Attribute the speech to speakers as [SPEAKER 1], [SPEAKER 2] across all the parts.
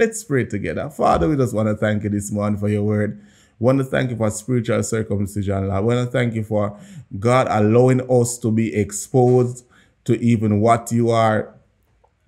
[SPEAKER 1] Let's pray together. Father, we just want to thank you this morning for your word. We want to thank you for spiritual circumcision, Lord. We want to thank you for God allowing us to be exposed to even what you are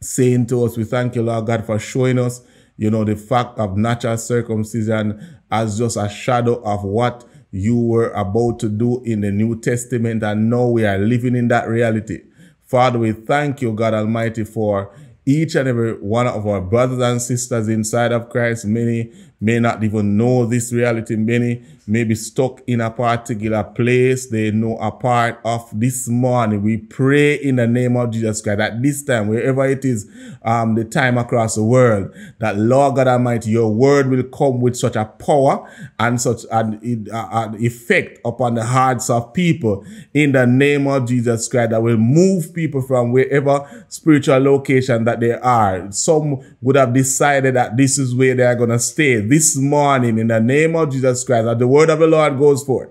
[SPEAKER 1] saying to us. We thank you, Lord God, for showing us, you know, the fact of natural circumcision as just a shadow of what you were about to do in the New Testament. And now we are living in that reality. Father, we thank you, God Almighty, for each and every one of our brothers and sisters inside of Christ. Many may not even know this reality. Many may be stuck in a particular place they know a part of this morning. We pray in the name of Jesus Christ at this time, wherever it is, um, the time across the world, that Lord God Almighty, your word will come with such a power and such an, an effect upon the hearts of people in the name of Jesus Christ that will move people from wherever spiritual location that they are. Some would have decided that this is where they are going to stay this morning in the name of Jesus Christ, that the word of the Lord goes forth.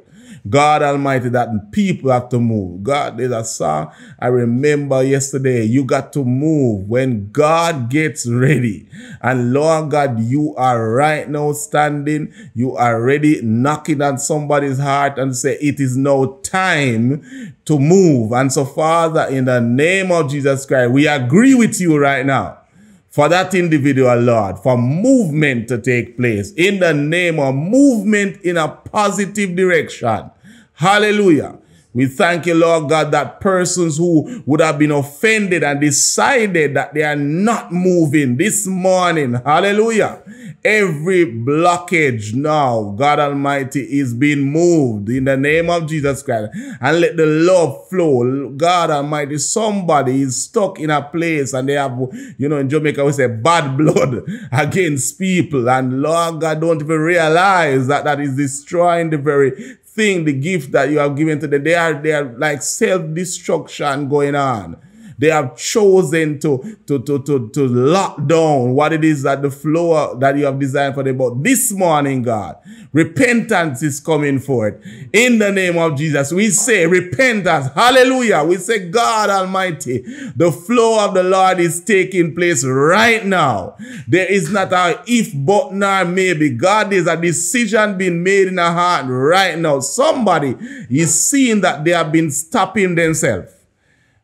[SPEAKER 1] God Almighty, that people have to move. God, there's a song I remember yesterday. You got to move when God gets ready. And Lord God, you are right now standing. You are ready knocking on somebody's heart and say, it is now time to move. And so, Father, in the name of Jesus Christ, we agree with you right now for that individual, Lord, for movement to take place in the name of movement in a positive direction. Hallelujah. We thank you, Lord God, that persons who would have been offended and decided that they are not moving this morning, hallelujah, Every blockage now, God Almighty, is being moved in the name of Jesus Christ. And let the love flow. God Almighty, somebody is stuck in a place and they have, you know, in Jamaica we say bad blood against people. And Lord God don't even realize that that is destroying the very thing, the gift that you have given to them. They are, they are like self-destruction going on. They have chosen to, to, to, to, to lock down what it is that the flow that you have designed for them. But this morning, God, repentance is coming forth. In the name of Jesus, we say repentance. Hallelujah. We say, God Almighty, the flow of the Lord is taking place right now. There is not a if, but, nor maybe. God, there's a decision being made in a heart right now. Somebody is seeing that they have been stopping themselves.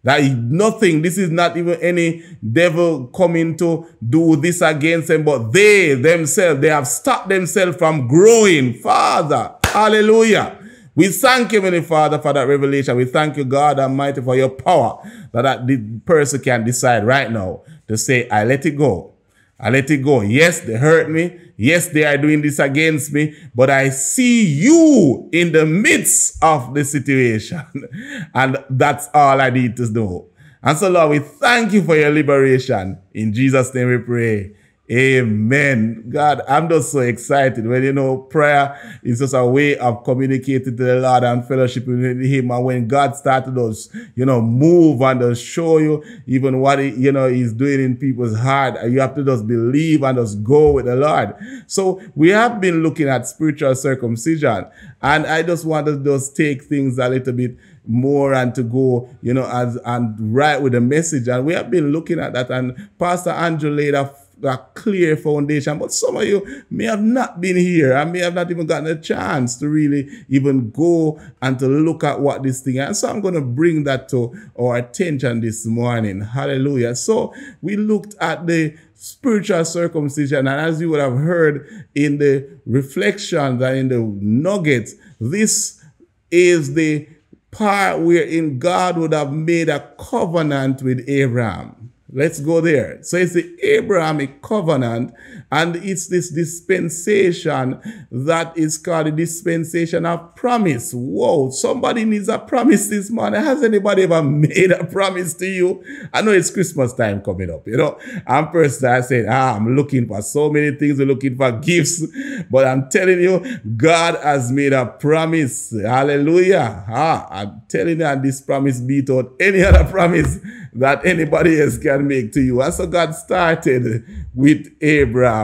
[SPEAKER 1] That nothing, this is not even any devil coming to do this against them, but they themselves, they have stopped themselves from growing. Father, hallelujah. We thank you, Heavenly Father, for that revelation. We thank you, God Almighty, for your power that, that the person can decide right now to say, I let it go. I let it go. Yes, they hurt me. Yes, they are doing this against me, but I see you in the midst of the situation. and that's all I need to know. And so, Lord, we thank you for your liberation. In Jesus' name we pray. Amen. God, I'm just so excited when you know prayer is just a way of communicating to the Lord and fellowship with Him. And when God started us, you know, move and to show you even what he, you know He's doing in people's heart, you have to just believe and just go with the Lord. So we have been looking at spiritual circumcision, and I just want to just take things a little bit more and to go, you know, as and right with the message. And we have been looking at that, and Pastor Andrew laid a a clear foundation. But some of you may have not been here and may have not even gotten a chance to really even go and to look at what this thing is. So I'm going to bring that to our attention this morning. Hallelujah. So we looked at the spiritual circumcision. And as you would have heard in the reflections and in the nuggets, this is the part wherein God would have made a covenant with Abraham. Let's go there. So it's the Abrahamic covenant, and it's this dispensation that is called a dispensation of promise. Whoa, somebody needs a promise this morning. Has anybody ever made a promise to you? I know it's Christmas time coming up, you know. I'm personally I said, ah, I'm looking for so many things, I'm looking for gifts, but I'm telling you, God has made a promise. Hallelujah. Ah, I'm telling you, and this promise beat out any other promise that anybody else can make to you. And so God started with Abraham.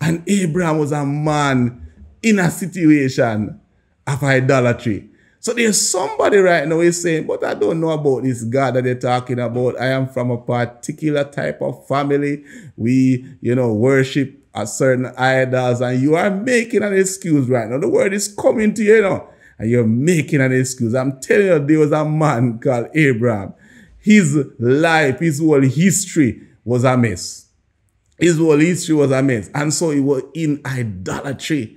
[SPEAKER 1] And Abraham was a man in a situation of idolatry. So there's somebody right now is saying, but I don't know about this God that they're talking about. I am from a particular type of family. We, you know, worship a certain idols and you are making an excuse right now. The word is coming to you, you know, and you're making an excuse. I'm telling you, there was a man called Abraham. His life, his whole history was a mess. Whole history was a mess. And so it was in idolatry.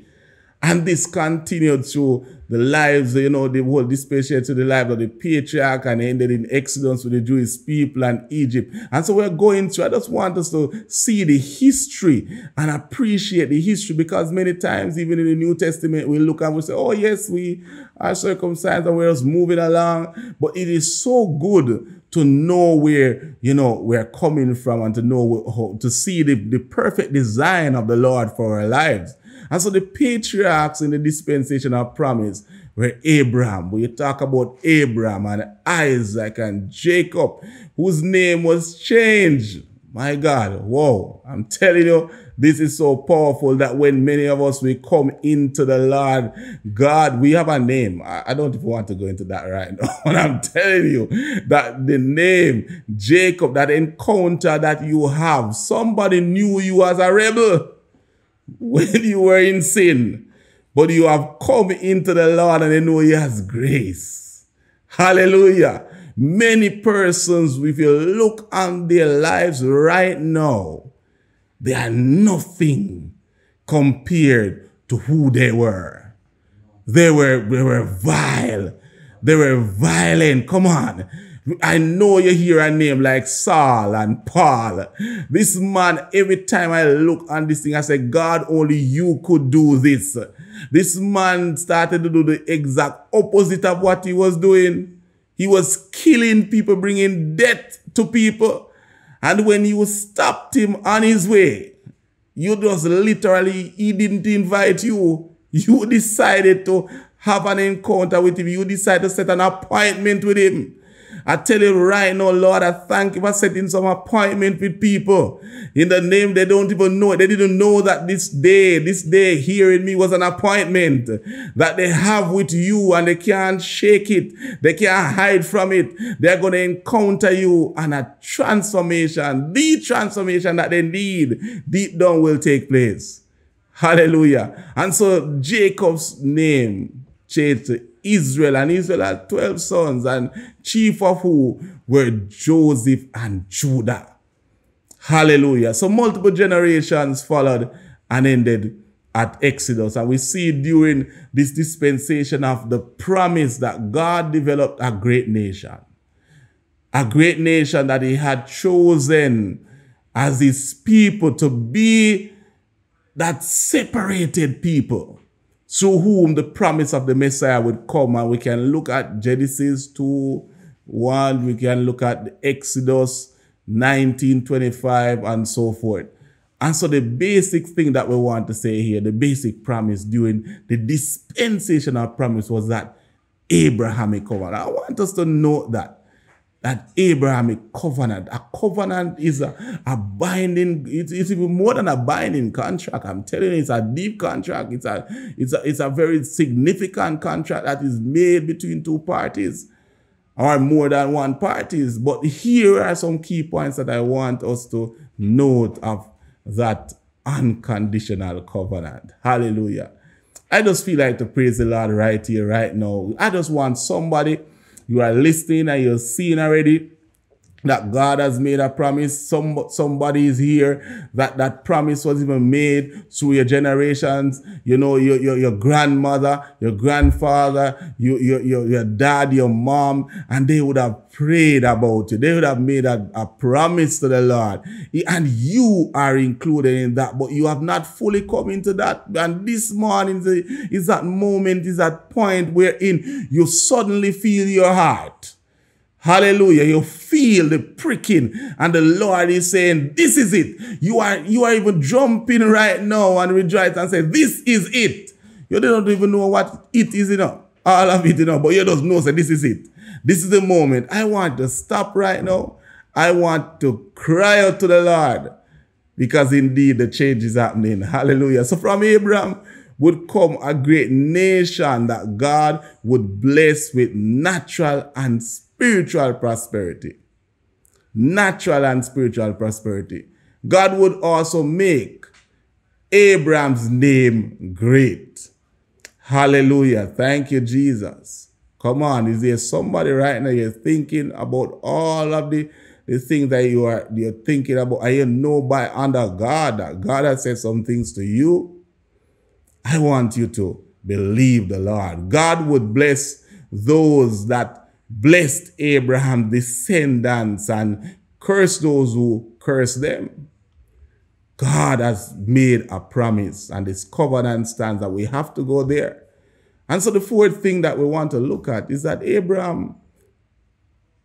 [SPEAKER 1] And this continued through the lives, you know, the whole dispensation to the lives of the patriarch and ended in Exodus with the Jewish people and Egypt. And so we're going through, I just want us to see the history and appreciate the history because many times, even in the New Testament, we look and we say, oh, yes, we are circumcised and we're just moving along. But it is so good to know where, you know, we're coming from and to know, how, to see the, the perfect design of the Lord for our lives. And so the patriarchs in the dispensation of promise were Abraham. We talk about Abraham and Isaac and Jacob, whose name was changed. My God, whoa, I'm telling you, this is so powerful that when many of us we come into the Lord, God, we have a name. I, don't even want to go into that right now. But I'm telling you that the name Jacob, that encounter that you have, somebody knew you as a rebel when you were in sin, but you have come into the Lord and you know He has grace. Hallelujah. Many persons, if you look on their lives right now, they are nothing compared to who they were. They were, they were vile. They were violent. Come on. I know you hear a name like Saul and Paul. This man, every time I look on this thing, I say, God, only you could do this. This man started to do the exact opposite of what he was doing. He was killing people, bringing death to people. And when you stopped him on his way, you just literally, he didn't invite you. You decided to have an encounter with him. You decided to set an appointment with him. I tell you right now, Lord, I thank you for setting some appointment with people. In the name, they don't even know. They didn't know that this day, this day hearing me was an appointment that they have with you and they can't shake it. They can't hide from it. They're going to encounter you and a transformation, the transformation that they need deep down will take place. Hallelujah. And so Jacob's name changed to Israel, and Israel had 12 sons, and chief of who were Joseph and Judah. Hallelujah. So multiple generations followed and ended at Exodus. And we see during this dispensation of the promise that God developed a great nation. A great nation that he had chosen as his people to be that separated people through whom the promise of the Messiah would come. And we can look at Genesis 2 1, we can look at Exodus 19 25, and so forth. And so the basic thing that we want to say here, the basic promise during the dispensational promise was that Abrahamic covenant. I want us to note that that Abrahamic covenant. A covenant is a, a binding, it's, it's, even more than a binding contract. I'm telling you, it's a deep contract. It's a, it's a, it's a very significant contract that is made between two parties or more than one parties. But here are some key points that I want us to note of that unconditional covenant. Hallelujah. I just feel like to praise the Lord right here, right now. I just want somebody you are listening and you're seeing already that God has made a promise. Some, somebody is here that that promise was even made through your generations. You know, your, your, your grandmother, your grandfather, your, your, your, your dad, your mom, and they would have prayed about it. They would have made a, a promise to the Lord. And you are included in that, but you have not fully come into that. And this morning is that moment, is that point wherein you suddenly feel your heart Hallelujah. You feel the pricking and the Lord is saying, this is it. You are, you are even jumping right now and rejoice and say, this is it. You don't even know what it is, you know. All of it, you know, but you just know, say, this is it. This is the moment. I want to stop right now. I want to cry out to the Lord because indeed the change is happening. Hallelujah. So from Abraham would come a great nation that God would bless with natural and spiritual spiritual prosperity. Natural and spiritual prosperity. God would also make Abraham's name great. Hallelujah. Thank you, Jesus. Come on, is there somebody right now you're thinking about all of the, the things that you are you're thinking about? And you by under God that God has said some things to you. I want you to believe the Lord. God would bless those that blessed Abraham descendants and curse those who curse them. God has made a promise and this covenant stands that we have to go there. And so the fourth thing that we want to look at is that Abraham,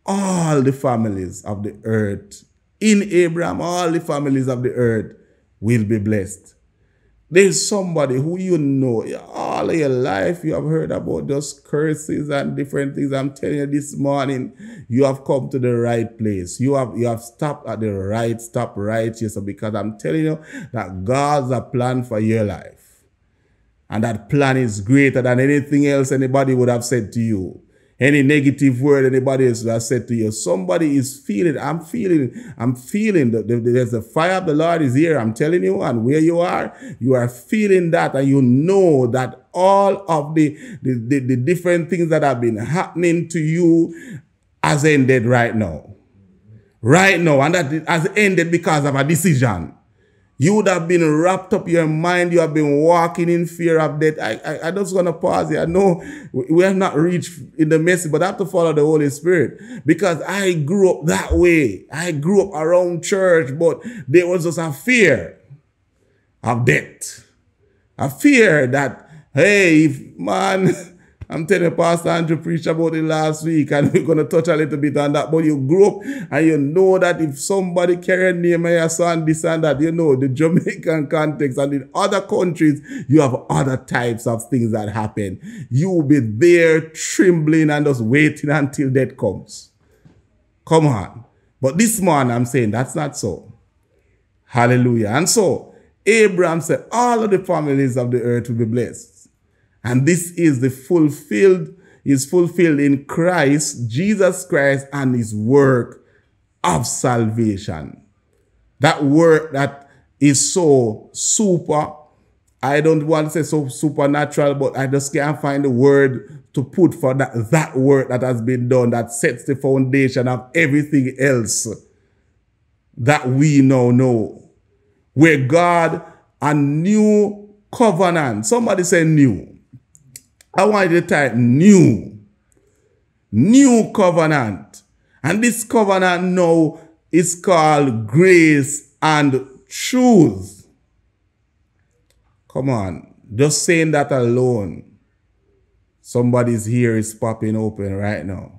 [SPEAKER 1] all the families of the earth, in Abraham, all the families of the earth will be blessed. There's somebody who you know all of your life you have heard about those curses and different things. I'm telling you this morning, you have come to the right place. You have you have stopped at the right stop right here. So because I'm telling you that God's a plan for your life. And that plan is greater than anything else anybody would have said to you any negative word anybody has said to you. Somebody is feeling, I'm feeling, I'm feeling that there's a fire of the Lord is here. I'm telling you, and where you are, you are feeling that, and you know that all of the, the, the, the different things that have been happening to you has ended right now. Right now, and that has ended because of a decision. You would have been wrapped up your mind. You have been walking in fear of death. I, I, I just want to pause here. I know we have not reached in the message, but I have to follow the Holy Spirit because I grew up that way. I grew up around church, but there was just a fear of death. A fear that, hey, if man, I'm telling Pastor Andrew preached about it last week, and we're going to touch a little bit on that. But you grew up and you know that if somebody carry a name your son, this and that, you know, the Jamaican context and in other countries, you have other types of things that happen. You will be there trembling and just waiting until death comes. Come on. But this man, I'm saying that's not so. Hallelujah. And so, Abraham said, all of the families of the earth will be blessed. And this is the fulfilled, is fulfilled in Christ, Jesus Christ, and his work of salvation. That work that is so super, I don't want to say so supernatural, but I just can't find the word to put for that, that work that has been done that sets the foundation of everything else that we now know. Where God, a new covenant, somebody say new I want you to type new. New covenant. And this covenant now is called grace and truth. Come on. Just saying that alone. Somebody's ear is popping open right now.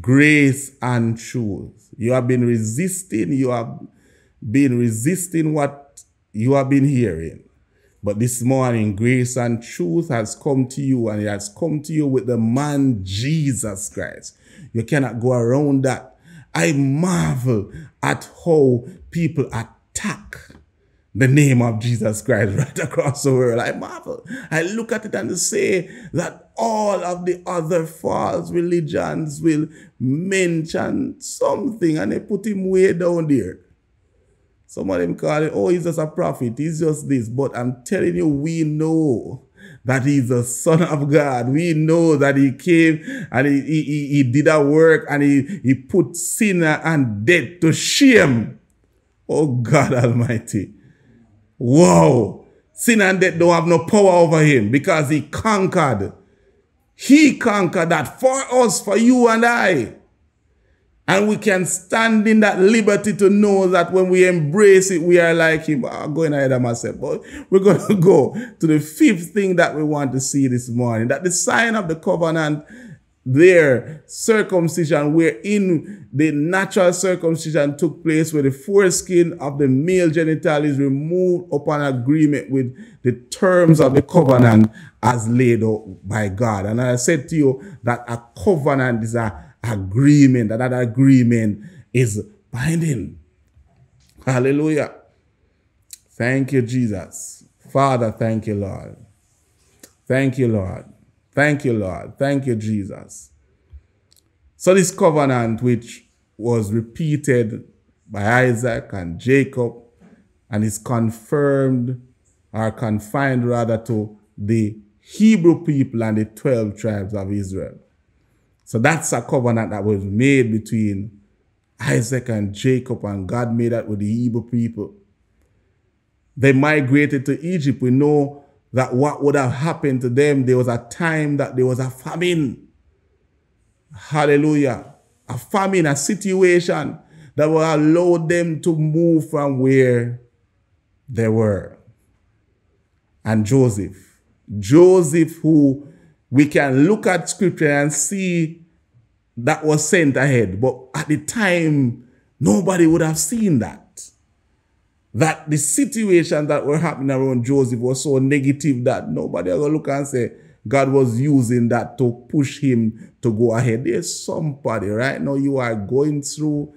[SPEAKER 1] Grace and truth. You have been resisting, you have been resisting what you have been hearing. But this morning, grace and truth has come to you, and it has come to you with the man Jesus Christ. You cannot go around that. I marvel at how people attack the name of Jesus Christ right across the world. I marvel. I look at it and say that all of the other false religions will mention something and they put him way down there. Some of them call it, oh, he's just a prophet. He's just this. But I'm telling you, we know that he's the son of God. We know that he came and he, he, he did a work and he, he put sinner and death to shame. Oh God Almighty. Wow. Sin and death don't have no power over him because he conquered. He conquered that for us, for you and I. And we can stand in that liberty to know that when we embrace it, we are like him. Ah, I'm going ahead of myself, but we're going to go to the fifth thing that we want to see this morning. That the sign of the covenant, their circumcision, wherein the natural circumcision took place, where the foreskin of the male genital is removed upon agreement with the terms of the covenant as laid out by God. And I said to you that a covenant is a agreement, that that agreement is binding. Hallelujah. Thank you, Jesus. Father, thank you, Lord. Thank you, Lord. Thank you, Lord. Thank you, Jesus. So this covenant, which was repeated by Isaac and Jacob, and is confirmed are confined rather to the Hebrew people and the 12 tribes of Israel. So that's a covenant that was made between Isaac and Jacob, and God made that with the Hebrew people. They migrated to Egypt. We know that what would have happened to them, there was a time that there was a famine. Hallelujah. A famine, a situation that will allow them to move from where they were. And Joseph, Joseph, who we can look at scripture and see that was sent ahead. But at the time, nobody would have seen that. That the situation that were happening around Joseph was so negative that nobody ever look and say God was using that to push him to go ahead. There's somebody right now you are going through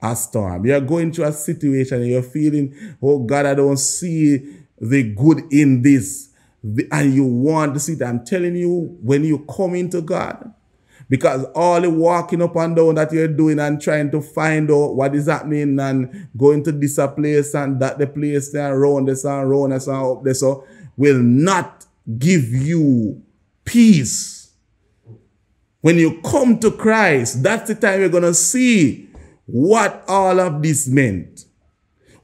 [SPEAKER 1] a storm. You're going through a situation and you're feeling, oh God, I don't see the good in this. And you want to see. I'm telling you, when you come into God, because all the walking up and down that you're doing and trying to find out what is happening and going to this place and that the place and around this and around this and up there so will not give you peace. When you come to Christ, that's the time you're going to see what all of this meant.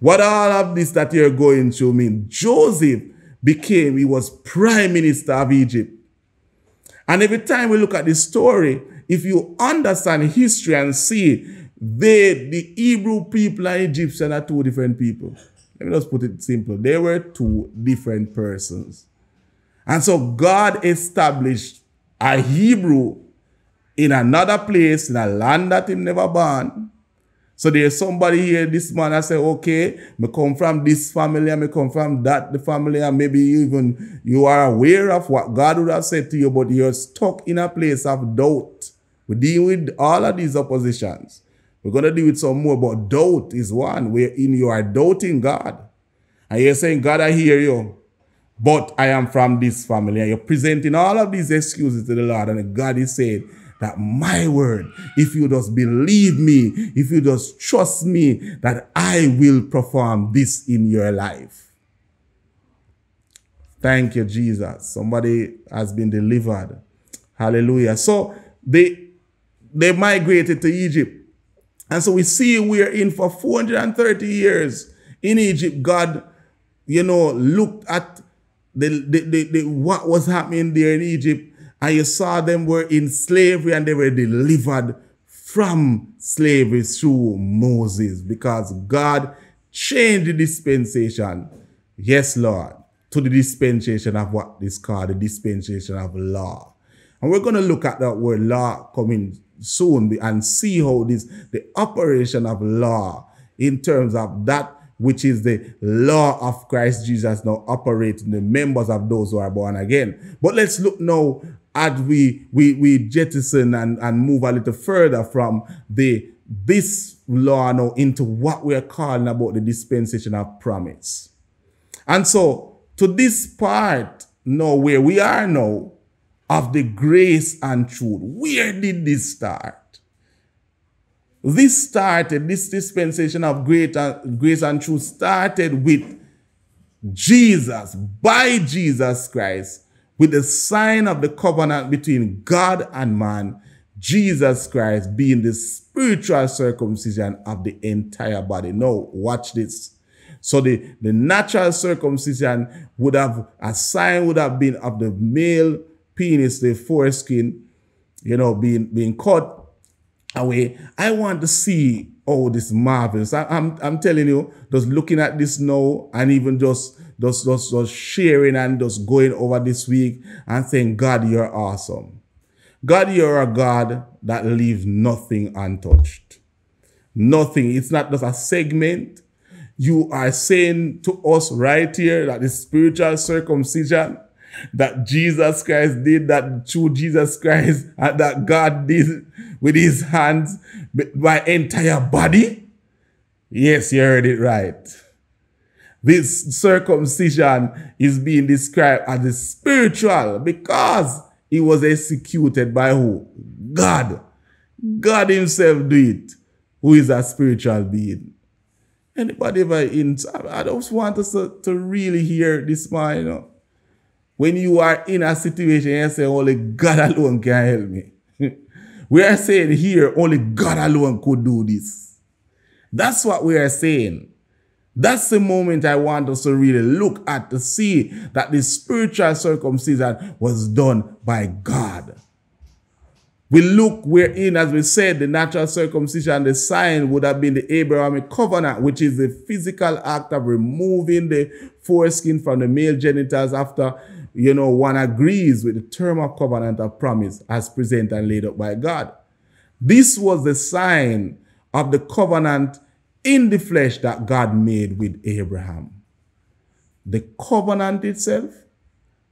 [SPEAKER 1] What all of this that you're going through mean. Joseph became, he was prime minister of Egypt. And every time we look at this story, if you understand history and see they, the Hebrew people and Egyptian are two different people. Let me just put it simple. They were two different persons. And so God established a Hebrew in another place, in a land that he never born, so there's somebody here this man I say, okay, me come from this family me come from that the family and maybe even you are aware of what God would have said to you, but you're stuck in a place of doubt. We deal with all of these oppositions. We're going to deal with some more, but doubt is one wherein you are doubting God. And you're saying, God, I hear you, but I am from this family. And you're presenting all of these excuses to the Lord. And God is saying, that my word, if you just believe me, if you just trust me, that I will perform this in your life. Thank you, Jesus. Somebody has been delivered. Hallelujah. So they they migrated to Egypt. And so we see we're in for 430 years in Egypt. God, you know, looked at the, the, the, the what was happening there in Egypt and you saw them were in slavery and they were delivered from slavery through Moses because God changed the dispensation. Yes, Lord, to the dispensation of what is called the dispensation of law. And we're going to look at that word law coming soon and see how this, the operation of law in terms of that which is the law of Christ Jesus now operating the members of those who are born again. But let's look now as we we we jettison and, and move a little further from the this law now into what we are calling about the dispensation of promise. And so to this part now where we are now of the grace and truth, where did this start? This started, this dispensation of great grace and truth started with Jesus, by Jesus Christ, with the sign of the covenant between God and man, Jesus Christ being the spiritual circumcision of the entire body. Now, watch this. So the, the natural circumcision would have, a sign would have been of the male penis, the foreskin, you know, being, being cut away. I want to see all this marvelous. I, I'm, I'm telling you, just looking at this now and even just just, just, just sharing and just going over this week and saying, God, you're awesome. God, you're a God that leaves nothing untouched. Nothing. It's not just a segment. You are saying to us right here that the spiritual circumcision that Jesus Christ did, that through Jesus Christ, and that God did with his hands, my entire body. Yes, you heard it right. This circumcision is being described as a spiritual because it was executed by who? God. God himself do it, who is a spiritual being. Anybody ever in? I just want us to, to really hear this man, you know. When you are in a situation and say, only God alone can help me. we are saying here, only God alone could do this. That's what we are saying. That's the moment I want us to really look at to see that the spiritual circumcision was done by God. We look wherein, as we said, the natural circumcision, the sign would have been the Abrahamic covenant, which is the physical act of removing the foreskin from the male genitals after, you know, one agrees with the term of covenant of promise as presented and laid up by God. This was the sign of the covenant in the flesh that God made with Abraham. The covenant itself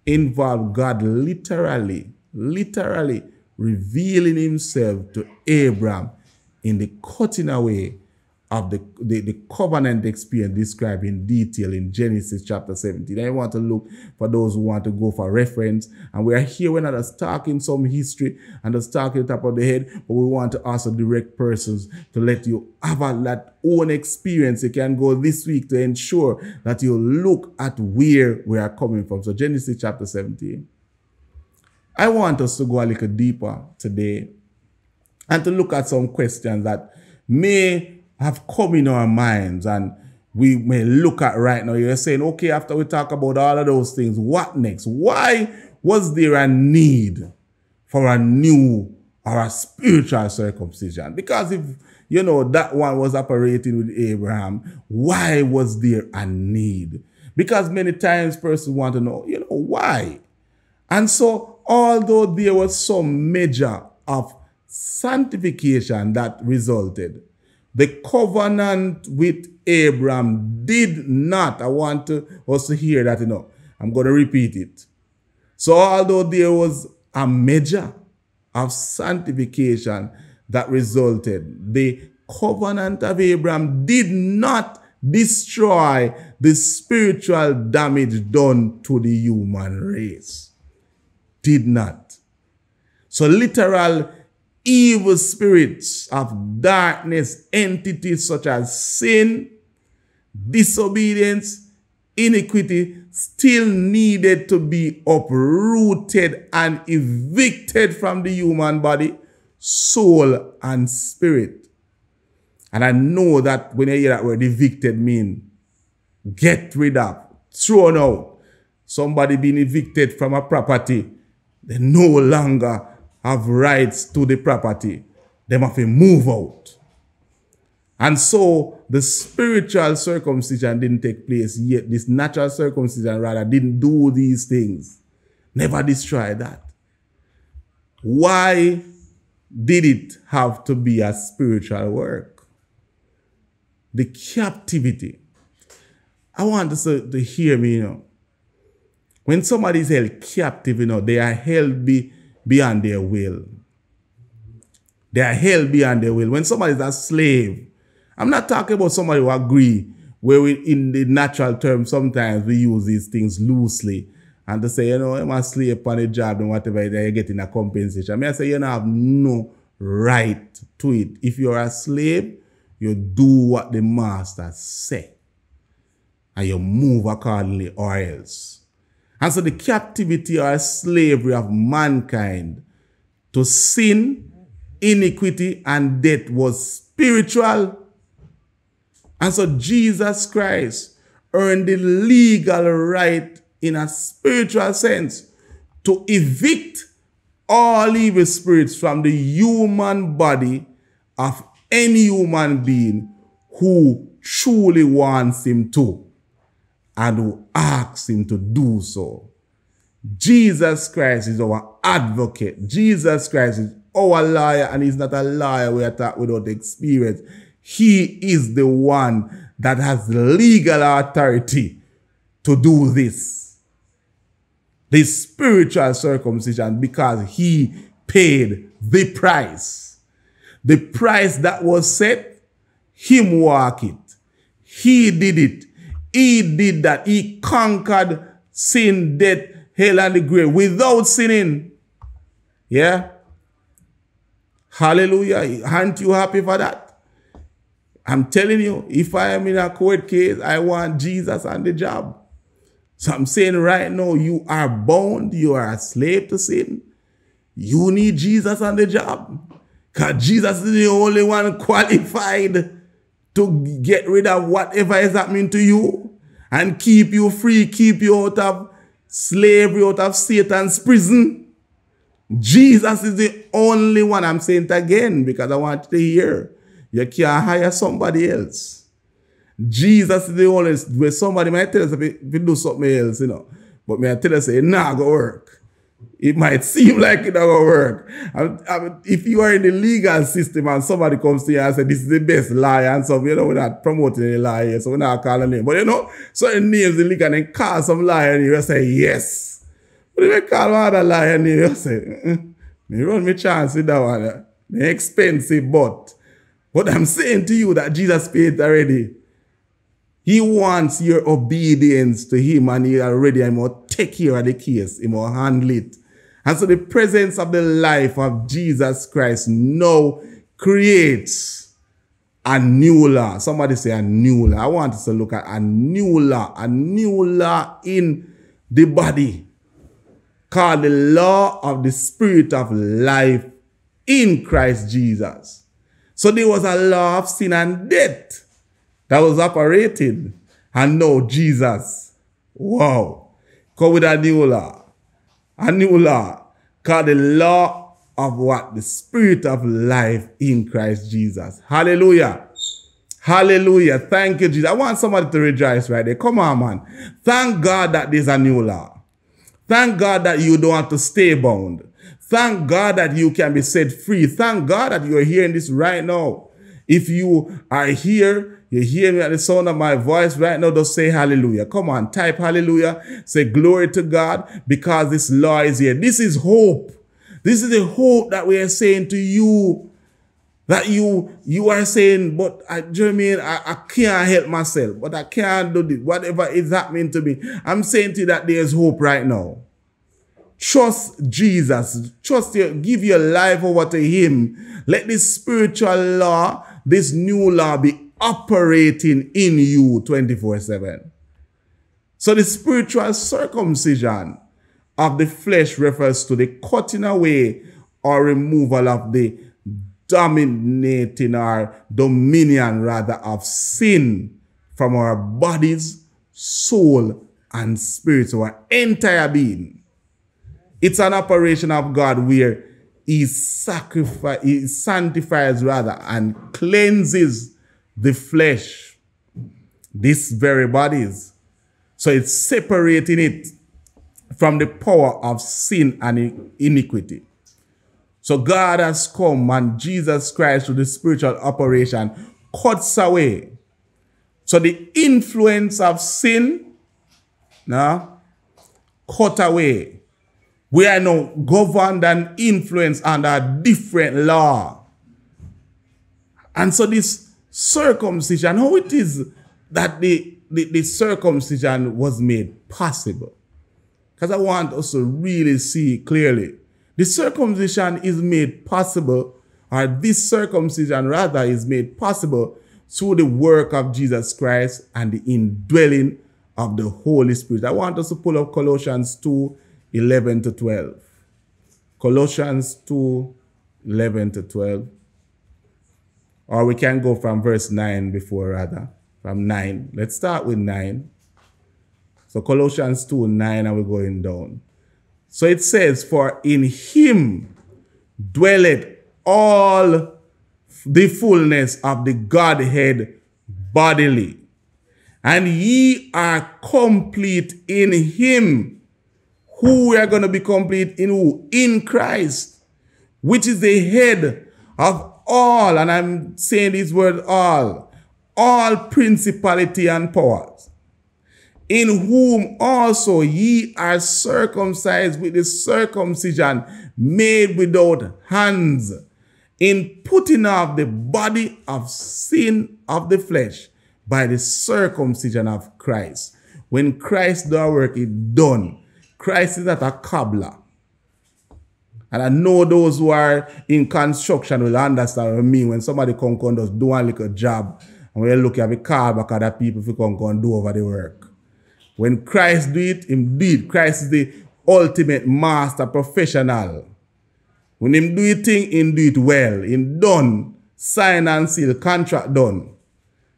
[SPEAKER 1] involved God literally, literally revealing himself to Abraham in the cutting away of the, the, the, covenant experience described in detail in Genesis chapter 17. I want to look for those who want to go for reference. And we are here, we're not just talking some history and just talking top of the head, but we want to also direct persons to let you have that own experience. You can go this week to ensure that you look at where we are coming from. So Genesis chapter 17. I want us to go a little deeper today and to look at some questions that may have come in our minds and we may look at right now. You're saying, okay, after we talk about all of those things, what next? Why was there a need for a new or a spiritual circumcision? Because if, you know, that one was operating with Abraham, why was there a need? Because many times persons want to know, you know, why? And so, although there was some measure of sanctification that resulted, the covenant with Abraham did not, I want us to hear that, you know, I'm going to repeat it. So although there was a measure of sanctification that resulted, the covenant of Abraham did not destroy the spiritual damage done to the human race. Did not. So literal evil spirits of darkness, entities such as sin, disobedience, iniquity, still needed to be uprooted and evicted from the human body, soul, and spirit. And I know that when I hear that word evicted mean get rid of, thrown out. Somebody being evicted from a property, they no longer have rights to the property. They have to move out. And so the spiritual circumcision didn't take place yet. This natural circumcision rather didn't do these things. Never destroy that. Why did it have to be a spiritual work? The captivity. I want to, to hear me, you know. When somebody is held captive, you know, they are held be, beyond their will. They are held beyond their will. When somebody is a slave, I'm not talking about somebody who agree where we, in the natural term, sometimes we use these things loosely and to say, you know, I'm a slave on a job and whatever, you're getting a compensation. I mean, I say, you don't have no right to it. If you're a slave, you do what the master say and you move accordingly or else. And so the captivity or slavery of mankind to sin, iniquity, and death was spiritual. And so Jesus Christ earned the legal right in a spiritual sense to evict all evil spirits from the human body of any human being who truly wants him to and who asks him to do so. Jesus Christ is our advocate. Jesus Christ is our liar, and he's not a liar without experience. He is the one that has legal authority to do this. This spiritual circumcision because he paid the price. The price that was set, him walk it. He did it. He did that. He conquered sin, death, hell, and the grave without sinning. Yeah? Hallelujah. Aren't you happy for that? I'm telling you, if I am in a court case, I want Jesus on the job. So I'm saying right now, you are bound, you are a slave to sin. You need Jesus on the job. Because Jesus is the only one qualified to get rid of whatever is happening to you and keep you free, keep you out of slavery, out of Satan's prison. Jesus is the only one. I'm saying it again because I want to hear. You can't hire somebody else. Jesus is the only where somebody might tell us if you do something else, you know. But may I tell us, say, nah, go work. It might seem like it don't work. I, I, if you are in the legal system and somebody comes to you and says, this is the best lawyer and so you know, we're not promoting any lawyer, so we're not calling name. But you know, certain names in legal and then call some lawyer and you say, yes. But if you call one other liar name, you say, mm, me run me chance with that one. They're expensive, but what I'm saying to you that Jesus paid already. He wants your obedience to him and he already I'm going to take care of the case. He will handle it. And so the presence of the life of Jesus Christ now creates a new law. Somebody say a new law. I want us to look at a new law, a new law in the body called the law of the spirit of life in Christ Jesus. So there was a law of sin and death that was operating. And now Jesus, wow, come with a new law. A new law called the law of what? The spirit of life in Christ Jesus. Hallelujah. Hallelujah. Thank you, Jesus. I want somebody to rejoice right there. Come on, man. Thank God that there's a new law. Thank God that you don't have to stay bound. Thank God that you can be set free. Thank God that you are hearing this right now. If you are here you hear me at the sound of my voice right now, just say hallelujah. Come on, type hallelujah. Say glory to God because this law is here. This is hope. This is the hope that we are saying to you. That you you are saying, but I, Jeremy, I, I can't help myself, but I can't do this. Whatever is happening to me. I'm saying to you that there's hope right now. Trust Jesus. Trust you. Give your life over to Him. Let this spiritual law, this new law be operating in you 24 7. So the spiritual circumcision of the flesh refers to the cutting away or removal of the dominating or dominion rather of sin from our bodies, soul, and spirit, our entire being. It's an operation of God where He sacrifice, He sanctifies rather and cleanses the flesh, these very bodies. So it's separating it from the power of sin and iniquity. So God has come and Jesus Christ through the spiritual operation cuts away. So the influence of sin now cut away. We are now governed and influenced under a different law. And so this circumcision, how it is that the, the, the circumcision was made possible. Because I want us to really see clearly. The circumcision is made possible, or this circumcision rather is made possible through the work of Jesus Christ and the indwelling of the Holy Spirit. I want us to pull up Colossians 2 11 to 12. Colossians 2 11 to 12. Or we can go from verse 9 before, rather. From 9. Let's start with 9. So Colossians 2 9, and we're going down. So it says, For in him dwelleth all the fullness of the Godhead bodily. And ye are complete in him. Who we are going to be complete in who? In Christ, which is the head of all, and I'm saying these words all, all principality and powers, in whom also ye are circumcised with the circumcision made without hands, in putting off the body of sin of the flesh by the circumcision of Christ. When Christ does work, it done. Christ is not a cobbler. And I know those who are in construction will understand what I mean when somebody come and just do a little job And you look at the call back other people can go and do over the work. When Christ do it, do. Christ is the ultimate master professional. When him do it thing, him do it well. Him done. Sign and seal. Contract done.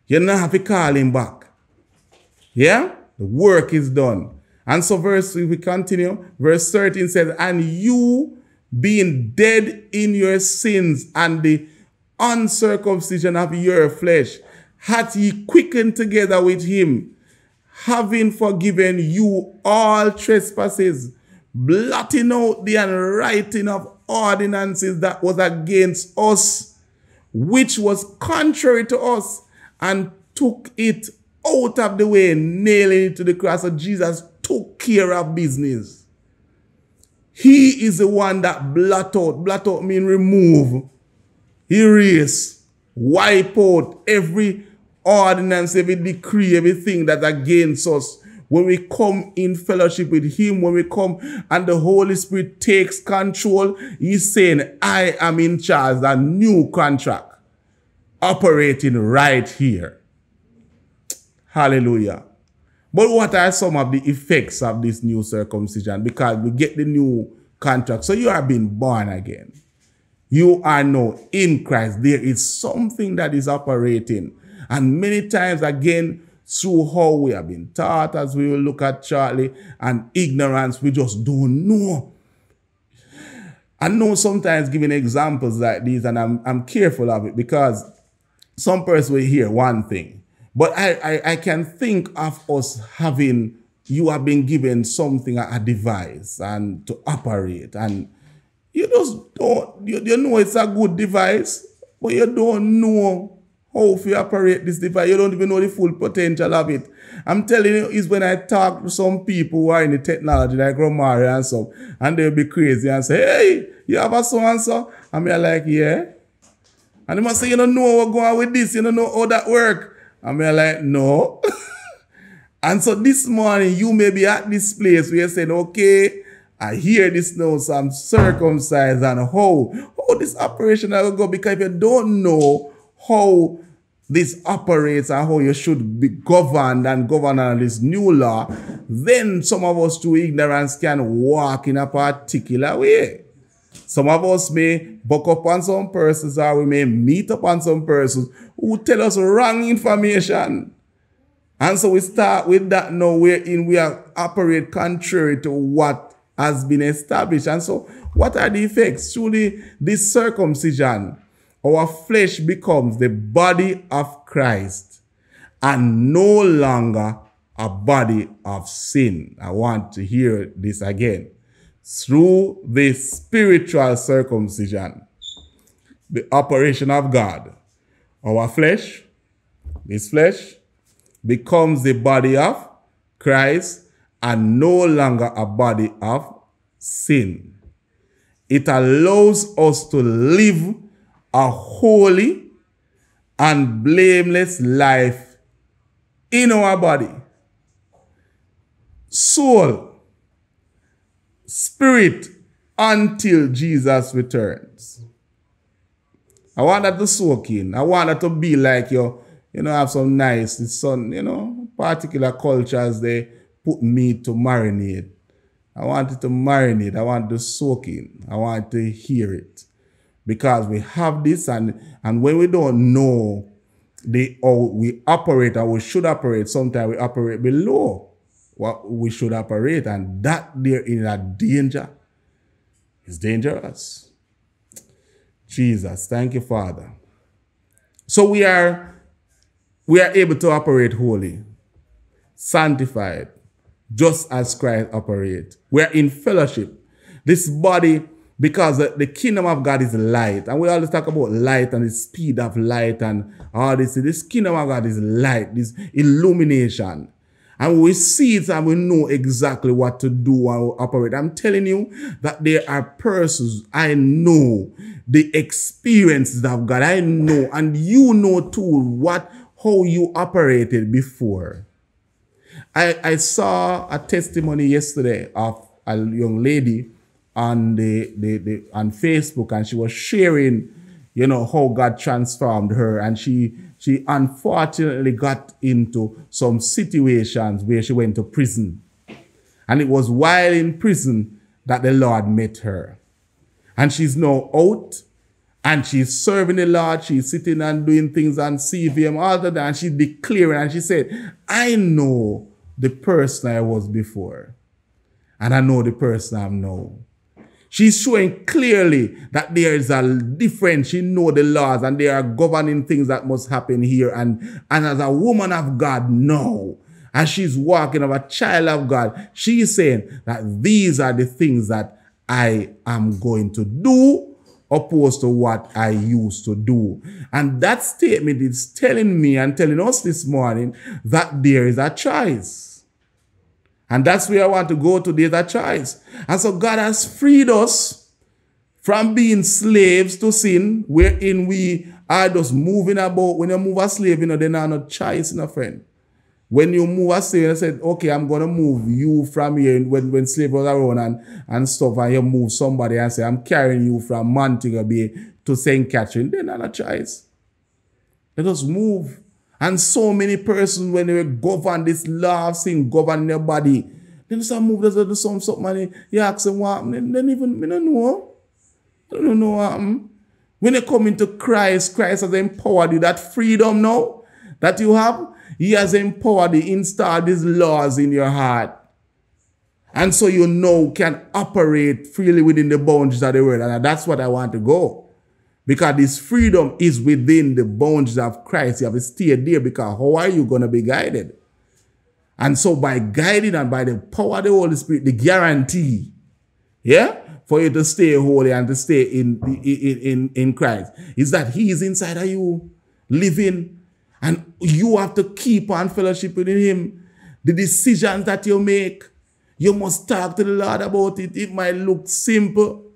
[SPEAKER 1] You don't have to call him back. Yeah? The work is done. And so verse, if we continue, verse 13 says, And you being dead in your sins and the uncircumcision of your flesh, hath ye quickened together with him, having forgiven you all trespasses, blotting out the handwriting of ordinances that was against us, which was contrary to us, and took it out of the way, nailing it to the cross. So Jesus took care of business. He is the one that blot out. Blot out mean remove, erase, wipe out every ordinance, every decree, everything that against us. When we come in fellowship with Him, when we come and the Holy Spirit takes control, He's saying, I am in charge, a new contract operating right here. Hallelujah. But what are some of the effects of this new circumcision? Because we get the new contract. So you are being born again. You are now in Christ. There is something that is operating. And many times again, through how we have been taught, as we will look at Charlie, and ignorance, we just don't know. I know sometimes giving examples like these, and I'm, I'm careful of it because some person will hear one thing, but I, I, I can think of us having, you have been given something, a device, and to operate, and you just don't, you, you know it's a good device, but you don't know how to operate this device. You don't even know the full potential of it. I'm telling you, is when I talk to some people who are in the technology, like Romari and so, and they'll be crazy and say, hey, you have a so and so? And me like, yeah. And they must say, you don't know what's going on with this, you don't know how that work. And me like, no. and so this morning, you may be at this place where you're saying, okay, I hear this now, so I'm circumcised and how, how this operation will go because if you don't know how this operates and how you should be governed and governed under this new law, then some of us through ignorance can walk in a particular way. Some of us may buck up on some persons or we may meet up on some persons who tell us wrong information. And so we start with that now wherein we are operate contrary to what has been established. And so what are the effects? Truly, this circumcision our flesh becomes the body of Christ and no longer a body of sin. I want to hear this again. Through the spiritual circumcision, the operation of God, our flesh, this flesh, becomes the body of Christ and no longer a body of sin. It allows us to live a holy and blameless life in our body, soul, spirit, until Jesus returns. I want that to soak in. I want that to be like you, you know, have some nice, some, you know, particular cultures, they put meat to marinate. I want it to marinate. I want to soak in. I want to hear it because we have this and and when we don't know the or we operate or we should operate sometimes we operate below what we should operate and that there in a danger is dangerous jesus thank you father so we are we are able to operate holy sanctified just as christ operate we are in fellowship this body because the kingdom of God is light. And we always talk about light and the speed of light and all this. This kingdom of God is light, this illumination. And we see it and we know exactly what to do and operate. I'm telling you that there are persons I know the experiences of God. I know, and you know too what how you operated before. I, I saw a testimony yesterday of a young lady on the, the, the on Facebook and she was sharing you know, how God transformed her. And she, she unfortunately got into some situations where she went to prison. And it was while in prison that the Lord met her. And she's now out and she's serving the Lord. She's sitting and doing things on CVM, that. And she's declaring and she said, I know the person I was before. And I know the person I'm now. She's showing clearly that there is a difference. She know the laws and they are governing things that must happen here. And, and as a woman of God no. as she's walking of a child of God, she's saying that these are the things that I am going to do opposed to what I used to do. And that statement is telling me and telling us this morning that there is a choice. And that's where I want to go today, that choice. And so God has freed us from being slaves to sin, wherein we are just moving about. When you move a slave, you know, then are no choice, no friend. When you move a slave, I said, okay, I'm gonna move you from here when, when slave was around and, and stuff, and you move somebody and say, I'm carrying you from Montego Bay to St. Catherine, then not a choice. Let us move. And so many persons, when they govern this of sin, govern their body, then some move, there's do some something, and you ask them what happened, then even, I don't know. I don't know what happened. When you come into Christ, Christ has empowered you, that freedom now that you have, he has empowered you, installed these laws in your heart. And so you know can operate freely within the boundaries of the world. And that's what I want to go. Because this freedom is within the boundaries of Christ. You have to stay there because how are you going to be guided? And so by guiding and by the power of the Holy Spirit, the guarantee, yeah, for you to stay holy and to stay in, in, in, in Christ is that he is inside of you, living, and you have to keep on fellowship with him. The decisions that you make, you must talk to the Lord about it. It might look simple,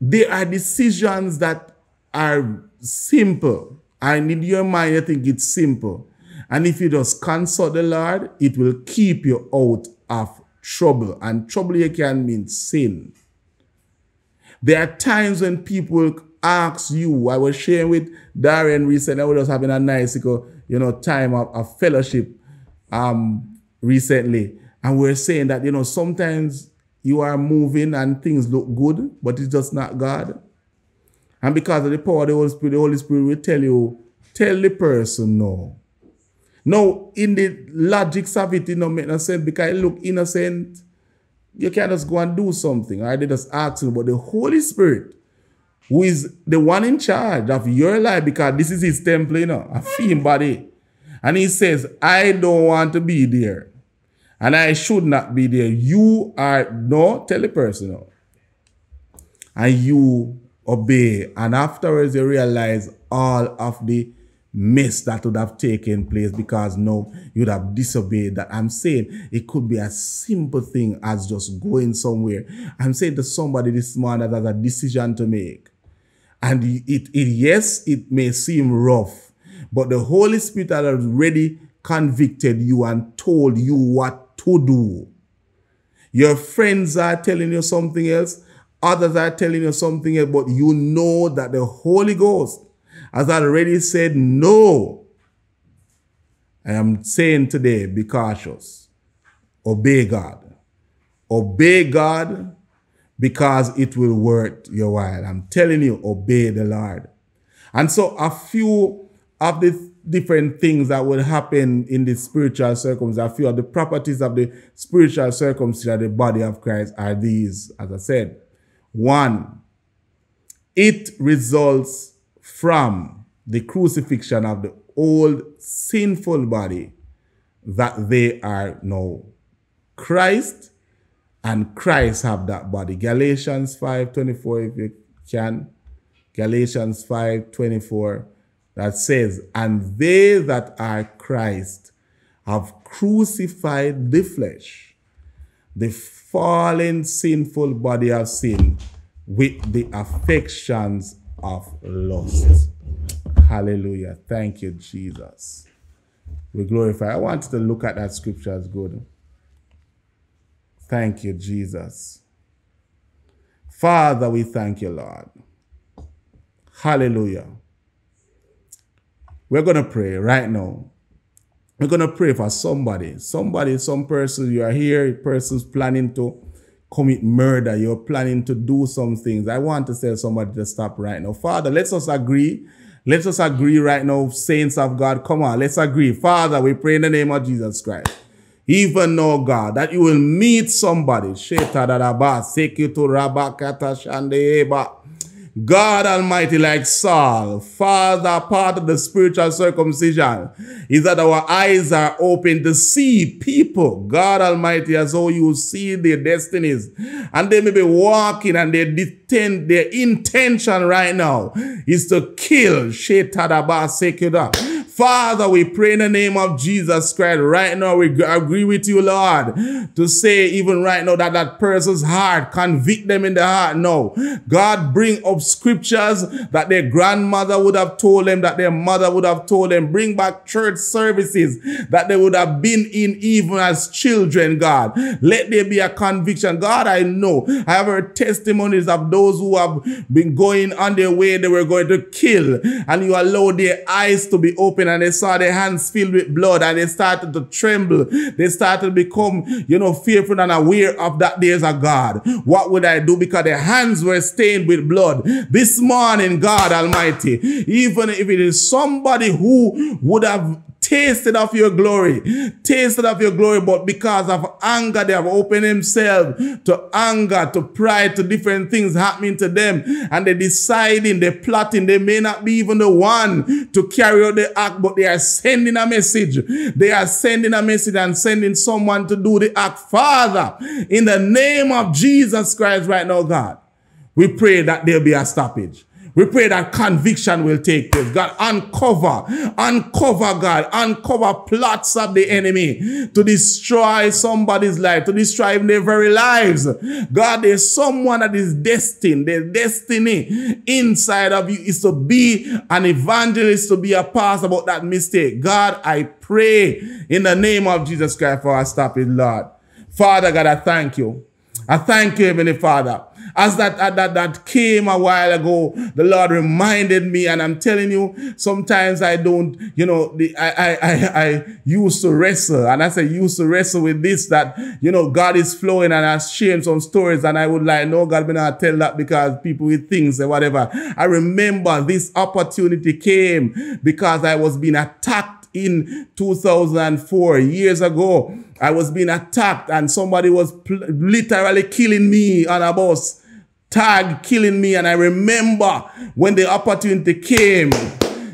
[SPEAKER 1] there are decisions that are simple. And in your mind, you think it's simple. And if you just consult the Lord, it will keep you out of trouble. And trouble here can mean sin. There are times when people ask you, I was sharing with Darian recently, I was just having a nice you know, time of, of fellowship um, recently. And we we're saying that, you know, sometimes you are moving and things look good, but it's just not God. And because of the power of the Holy Spirit, the Holy Spirit will tell you, tell the person no. Now, in the logics of it, it don't make no sense because it look innocent. You can't just go and do something. I did just ask you, but the Holy Spirit, who is the one in charge of your life, because this is his temple, you know, a fiend body. And he says, I don't want to be there and I should not be there. You are no telepersonal. And you obey. And afterwards, you realize all of the mess that would have taken place because no, you'd have disobeyed that. I'm saying it could be a simple thing as just going somewhere. I'm saying to somebody this morning that has a decision to make. And it, it yes, it may seem rough, but the Holy Spirit has already convicted you and told you what to do. Your friends are telling you something else, others are telling you something else, but you know that the Holy Ghost has already said no. I am saying today, be cautious. Obey God. Obey God because it will worth your while. I'm telling you, obey the Lord. And so a few of the different things that will happen in the spiritual circumcision. A few of the properties of the spiritual circumcision of the body of Christ are these, as I said. One, it results from the crucifixion of the old sinful body that they are now Christ and Christ have that body. Galatians 5.24 if you can. Galatians 5.24 that says, And they that are Christ have crucified the flesh, the fallen sinful body of sin, with the affections of lust. Hallelujah. Thank you, Jesus. We glorify. I wanted to look at that scripture as good. Thank you, Jesus. Father, we thank you, Lord. Hallelujah. We're going to pray right now. We're going to pray for somebody. Somebody, some person, you are here, person's planning to commit murder. You're planning to do some things. I want to tell somebody to stop right now. Father, let's us agree. Let's us agree right now, saints of God. Come on, let's agree. Father, we pray in the name of Jesus Christ. Even know, God, that you will meet somebody. God Almighty, like Saul, Father, part of the spiritual circumcision is that our eyes are open to see people, God Almighty, as though you see their destinies. And they may be walking and their, their intention right now is to kill. Father, we pray in the name of Jesus Christ. Right now, we agree with you, Lord, to say even right now that that person's heart, convict them in the heart. No. God, bring up scriptures that their grandmother would have told them, that their mother would have told them. Bring back church services that they would have been in even as children, God. Let there be a conviction. God, I know. I have heard testimonies of those who have been going on their way they were going to kill and you allow their eyes to be open and they saw their hands filled with blood and they started to tremble. They started to become, you know, fearful and aware of that there's a God. What would I do? Because their hands were stained with blood. This morning, God Almighty, even if it is somebody who would have tasted of your glory, tasted of your glory, but because of anger, they have opened themselves to anger, to pride, to different things happening to them. And they're deciding, they're plotting. They may not be even the one to carry out the act, but they are sending a message. They are sending a message and sending someone to do the act. Father, in the name of Jesus Christ right now, God, we pray that there'll be a stoppage. We pray that conviction will take place. God, uncover, uncover, God, uncover plots of the enemy to destroy somebody's life, to destroy their very lives. God, there's someone that is destined, their destiny inside of you is to be an evangelist, to be a pastor about that mistake. God, I pray in the name of Jesus Christ for our stopping, Lord. Father God, I thank you. I thank you, Heavenly Father. As that, uh, that, that came a while ago, the Lord reminded me, and I'm telling you, sometimes I don't, you know, the, I, I, I, I used to wrestle, and I say used to wrestle with this, that, you know, God is flowing, and I shared some stories, and I would like, no, God, may not tell that because people with things or whatever. I remember this opportunity came because I was being attacked in 2004, years ago. I was being attacked and somebody was literally killing me on a bus, tag killing me. And I remember when the opportunity came,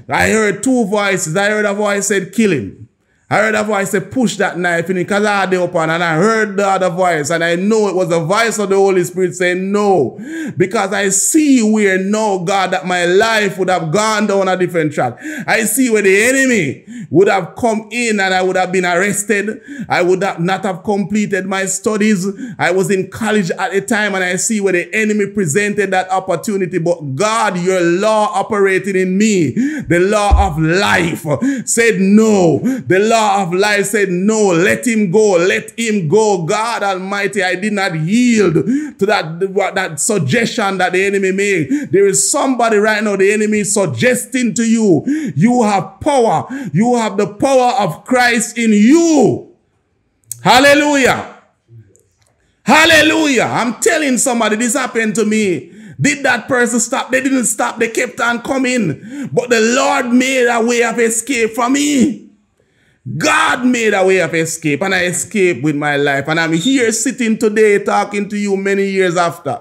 [SPEAKER 1] I heard two voices. I heard a voice said, kill him. I heard a voice say, push that knife in because I had the open and I heard the other voice and I know it was the voice of the Holy Spirit saying no because I see where no God that my life would have gone down a different track. I see where the enemy would have come in and I would have been arrested. I would not have completed my studies. I was in college at the time and I see where the enemy presented that opportunity. But God, your law operating in me, the law of life said no. The law of life said, No, let him go, let him go. God Almighty, I did not yield to that, that suggestion that the enemy made. There is somebody right now, the enemy is suggesting to you, you have power. You have the power of Christ in you. Hallelujah. Hallelujah. I'm telling somebody this happened to me. Did that person stop? They didn't stop. They kept on coming. But the Lord made a way of escape for me. God made a way of escape and I escaped with my life. And I'm here sitting today talking to you many years after.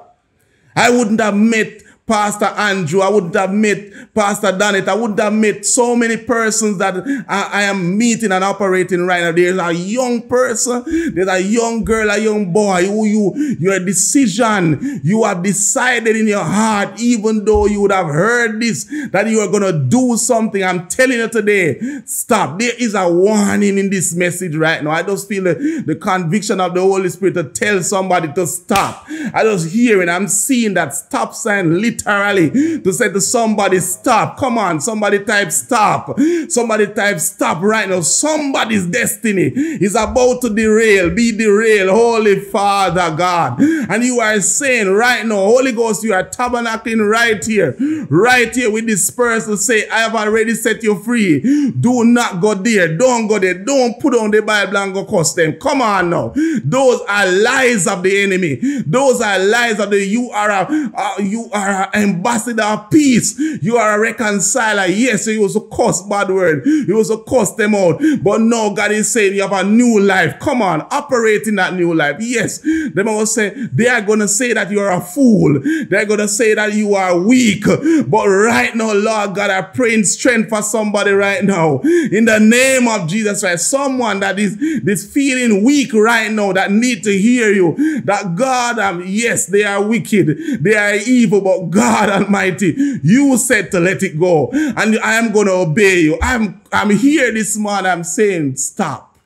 [SPEAKER 1] I wouldn't have met Pastor Andrew. I wouldn't have met Pastor Donnet. I wouldn't have met so many persons that I, I, am meeting and operating right now. There's a young person, there's a young girl, a young boy who you, your decision, you have decided in your heart, even though you would have heard this, that you are going to do something. I'm telling you today, stop. There is a warning in this message right now. I just feel the, the conviction of the Holy Spirit to tell somebody to stop. I just hearing. I'm seeing that stop sign lit literally to say to somebody, stop. Come on, somebody type stop. Somebody type stop right now. Somebody's destiny is about to derail, be derailed. Holy Father God. And you are saying right now, Holy Ghost, you are tabernacling right here, right here with this person. Say, I have already set you free. Do not go there. Don't go there. Don't put on the Bible and go cuss them. Come on now. Those are lies of the enemy. Those are lies of the you are a uh, you are an ambassador of peace. You are a reconciler. Yes, you was a curse bad word. You was a curse them out. But no, God is saying you have a new life. Come on, operate in that new life. Yes, they will say they are gonna say that you are a fool. They're gonna say that you are weak. But right now, Lord God, I pray strength for somebody right now. In the name of Jesus Christ, someone that is, is feeling weak right now that need to hear you. That God, um, yes, they are wicked. They are evil, but God Almighty, you said to let it go. And I am going to obey you. I'm, I'm here this morning. I'm saying, stop.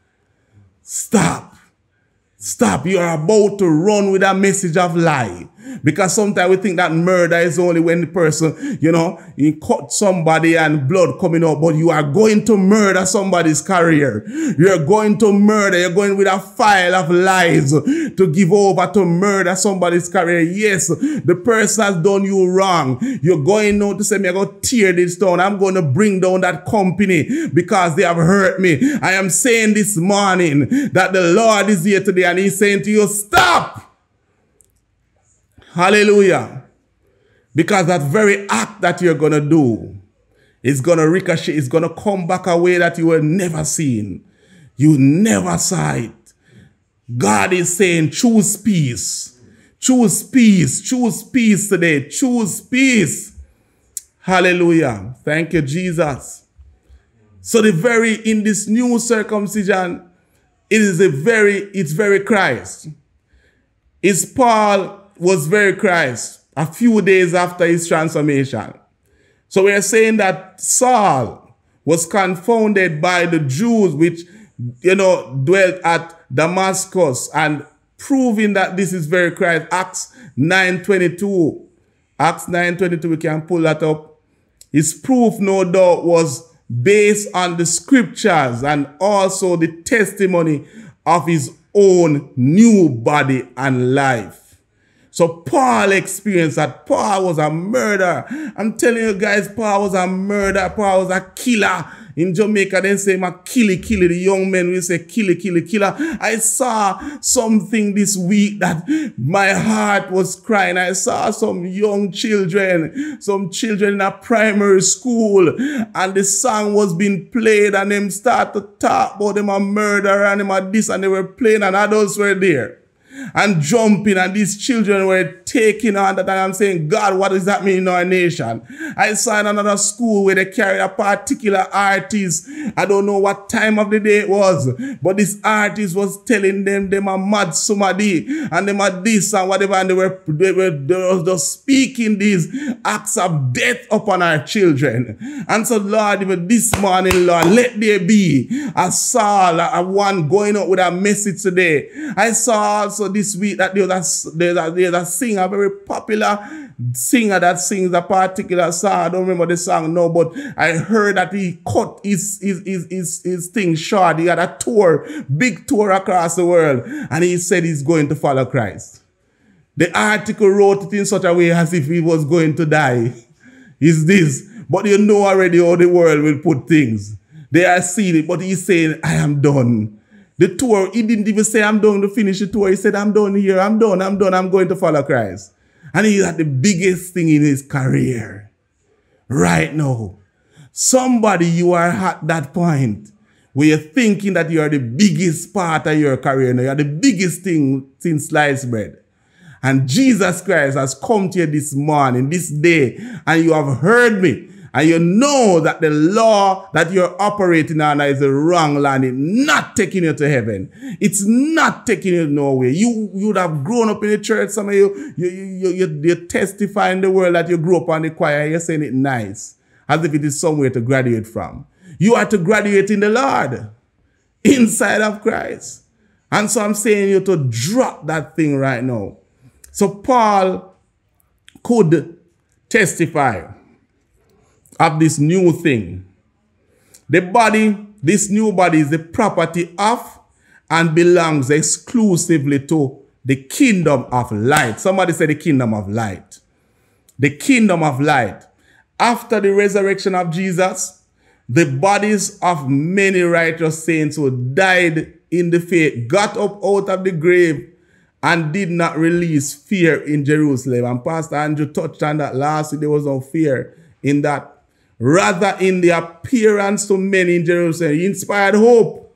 [SPEAKER 1] Stop. Stop. You are about to run with a message of lie. Because sometimes we think that murder is only when the person, you know, you cut somebody and blood coming out, but you are going to murder somebody's career. You're going to murder. You're going with a file of lies to give over to murder somebody's career. Yes, the person has done you wrong. You're going to say, me, I'm going to tear this down. I'm going to bring down that company because they have hurt me. I am saying this morning that the Lord is here today and he's saying to you, stop. Hallelujah. Because that very act that you're going to do is going to ricochet, it's going to come back a way that you were never seen. You never saw it. God is saying, choose peace. Choose peace. Choose peace today. Choose peace. Hallelujah. Thank you, Jesus. So the very, in this new circumcision, it is a very, it's very Christ. It's Paul was very Christ a few days after his transformation. So we are saying that Saul was confounded by the Jews which, you know, dwelt at Damascus and proving that this is very Christ. Acts 9.22. Acts 9.22, we can pull that up. His proof, no doubt, was based on the scriptures and also the testimony of his own new body and life. So Paul experienced that. Paul was a murderer. I'm telling you guys, Paul was a murderer. Paul was a killer. In Jamaica, they say, my killy, killy. The young men will say, killy, killy, killer. I saw something this week that my heart was crying. I saw some young children, some children in a primary school, and the song was being played, and them start to talk about them a murderer and them a this, and they were playing, and adults were there and jumping and these children were taking on that and I'm saying, God, what does that mean in our nation? I saw in another school where they carried a particular artist. I don't know what time of the day it was, but this artist was telling them are mad somebody and them are this and whatever and they were, they were, they were just speaking these acts of death upon our children. And so Lord, even this morning, Lord, let there be a Saul, a one going out with a message today. I saw also this week that there was a, there's a, there's a singer, a very popular singer that sings a particular song. I don't remember the song now, but I heard that he cut his, his, his, his, his thing short. He had a tour, big tour across the world, and he said he's going to follow Christ. The article wrote it in such a way as if he was going to die. Is this? But you know already how the world will put things. They are seeing it, but he's saying, I am done. The tour, he didn't even say, I'm done to finish the tour. He said, I'm done here. I'm done. I'm done. I'm going to follow Christ. And he had the biggest thing in his career right now. Somebody, you are at that point where you're thinking that you are the biggest part of your career now. You're the biggest thing since sliced bread. And Jesus Christ has come to you this morning, this day, and you have heard me and you know that the law that you're operating under is the wrong land, it's not taking you to heaven. It's not taking you nowhere. You, you would have grown up in the church. Some of you, you, you, you, you testify in the world that you grew up on the choir. You're saying it nice, as if it is somewhere to graduate from. You are to graduate in the Lord, inside of Christ. And so I'm saying you to drop that thing right now. So Paul could testify of this new thing. The body, this new body is the property of and belongs exclusively to the kingdom of light. Somebody say the kingdom of light. The kingdom of light. After the resurrection of Jesus, the bodies of many righteous saints who died in the faith got up out of the grave and did not release fear in Jerusalem. And Pastor Andrew touched on that last week. There was no fear in that. Rather, in the appearance to many in Jerusalem, he inspired hope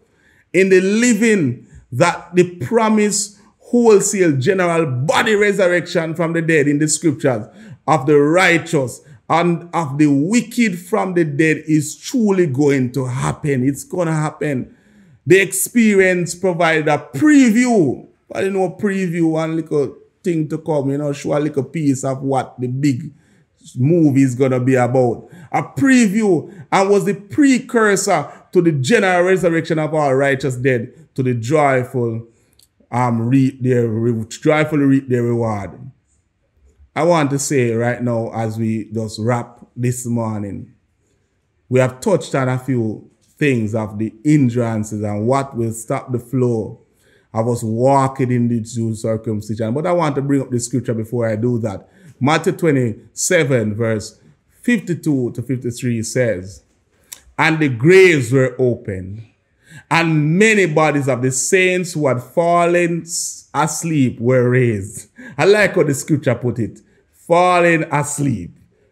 [SPEAKER 1] in the living that the promise wholesale general body resurrection from the dead in the scriptures of the righteous and of the wicked from the dead is truly going to happen. It's going to happen. The experience provided a preview. I didn't know preview, one little thing to come, you know, show a little piece of what the big movie is going to be about. A preview and was the precursor to the general resurrection of our righteous dead, to the joyful um reap their joyfully reap their reward. I want to say right now, as we just wrap this morning, we have touched on a few things of the hindrances and what will stop the flow of us walking in the circumcision. But I want to bring up the scripture before I do that. Matthew 27, verse 52 to 53 says, And the graves were opened, and many bodies of the saints who had fallen asleep were raised. I like how the scripture put it. Falling asleep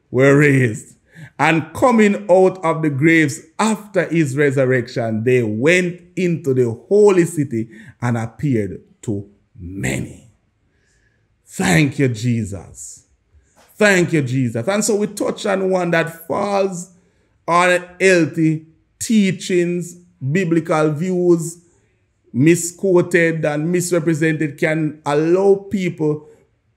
[SPEAKER 1] were raised. And coming out of the graves after his resurrection, they went into the holy city and appeared to many. Thank you, Jesus. Thank you, Jesus. And so we touch on one that falls on healthy teachings, biblical views, misquoted and misrepresented can allow people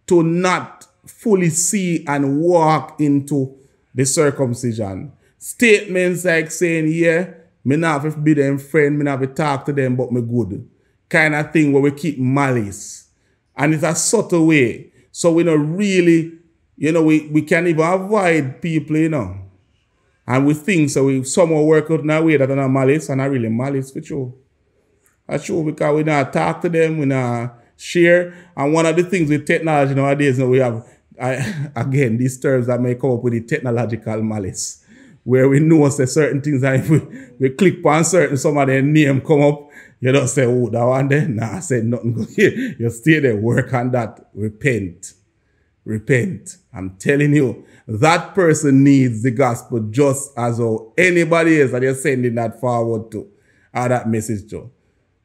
[SPEAKER 1] to not fully see and walk into the circumcision. Statements like saying, yeah, me not have to be them friend, me not have to talk to them, but me good. Kind of thing where we keep malice. And it's a subtle way. So we don't really, you know, we, we can even avoid people, you know. And we think so we somehow work out in a way that are not malice and not really malice for sure. That's true because we not talk to them, we not share. And one of the things with technology nowadays, you know, we have I, again, these terms that may come up with the technological malice, where we know say certain things that if we, we click on certain, some of their name come up, you don't say, oh, that one there, nah, I said nothing. You stay there, work on that, repent, repent. I'm telling you, that person needs the gospel just as how anybody else that you're sending that forward to, or that message to.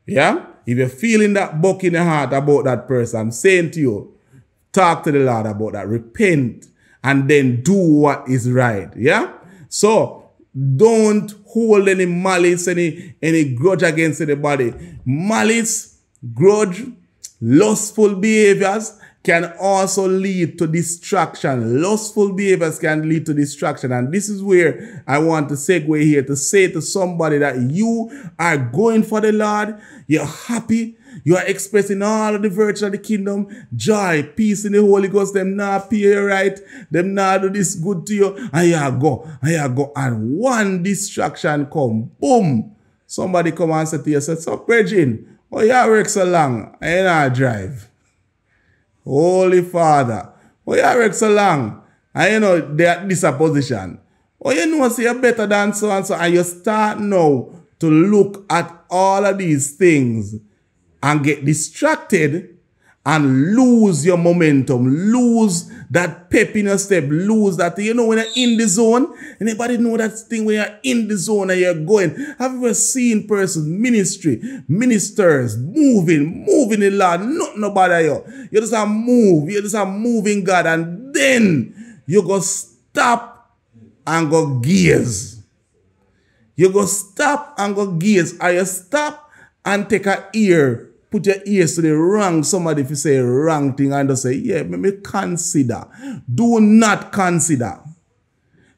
[SPEAKER 1] Yeah? If you're feeling that buck in the heart about that person, I'm saying to you, Talk to the Lord about that. Repent and then do what is right. Yeah? So don't hold any malice, any any grudge against anybody. Malice, grudge, lustful behaviors can also lead to distraction. Lustful behaviors can lead to distraction. And this is where I want to segue here to say to somebody that you are going for the Lord, you're happy, you are expressing all of the virtue of the kingdom, joy, peace in the Holy Ghost. Them not appear right. Them not do this good to you. And you go, and you go. And one distraction come, boom. Somebody come and say to you, say, so Bridging, oh, you work so long, I not drive. Holy Father, oh, you work so long, and ah, you know, they at this position. Oh, you know, say you're better than so and so. And you start now to look at all of these things and get distracted and lose your momentum, lose that pep in your step, lose that, you know, when you're in the zone, anybody know that thing when you're in the zone and you're going. Have you ever seen persons, ministry, ministers, moving, moving the Lord, not nobody you. You just have move, you just have moving God, and then you go stop and go gears. You go stop and go gears, or you stop and take a ear put your ears to the wrong somebody if you say wrong thing and just say, yeah, let me consider. Do not consider.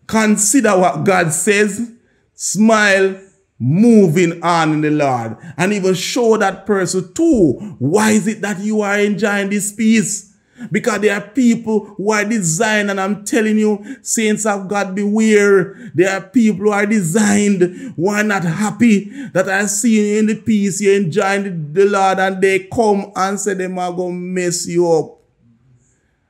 [SPEAKER 1] Consider what God says. Smile, moving on in the Lord. And even show that person too. Why is it that you are enjoying this peace? Because there are people who are designed, and I'm telling you, saints of God, beware. There are people who are designed who are not happy that I see you in the peace, you're enjoying the Lord, and they come and say they are going to mess you up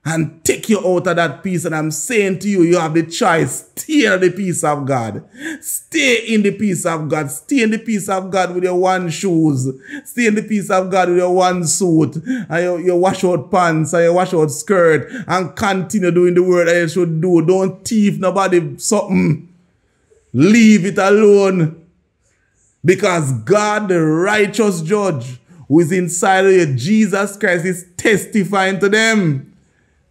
[SPEAKER 1] and take you out of that peace. And I'm saying to you, you have the choice. Stay in the peace of God. Stay in the peace of God. Stay in the peace of God with your one shoes. Stay in the peace of God with your one suit and your, your wash out pants and your wash out skirt and continue doing the work that you should do. Don't thief nobody something. Leave it alone. Because God, the righteous judge, who is inside of you, Jesus Christ, is testifying to them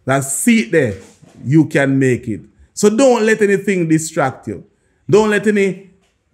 [SPEAKER 1] that seat there, you can make it. So don't let anything distract you. Don't let any,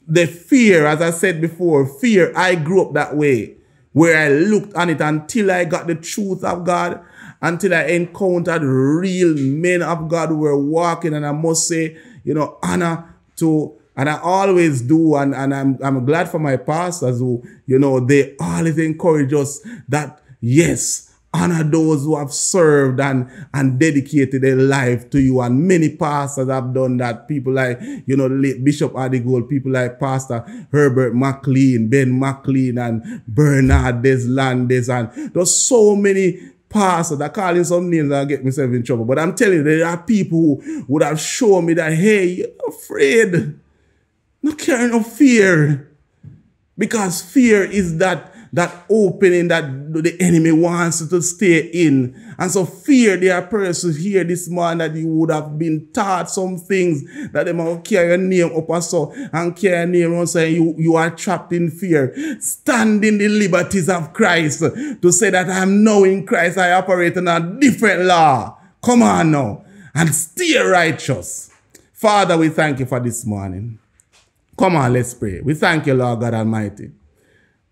[SPEAKER 1] the fear, as I said before, fear, I grew up that way, where I looked on it until I got the truth of God, until I encountered real men of God who were walking. And I must say, you know, honor to and I always do, and, and I'm, I'm glad for my pastors who, you know, they always encourage us that, yes, honor those who have served and, and dedicated their life to you. And many pastors have done that. People like, you know, Bishop Adigold, people like Pastor Herbert McLean, Ben McLean, and Bernard Deslandes, and there's so many pastors that call in some names and get myself in trouble. But I'm telling you, there are people who would have shown me that, hey, you're afraid. Not carrying no fear. Because fear is that that opening that the enemy wants you to stay in. And so fear there are persons here this morning that you would have been taught some things that they might carry your name up and so and carry your name and say you, you are trapped in fear. Stand in the liberties of Christ to say that I'm now in Christ. I operate in a different law. Come on now. And stay righteous. Father, we thank you for this morning. Come on, let's pray. We thank you, Lord God Almighty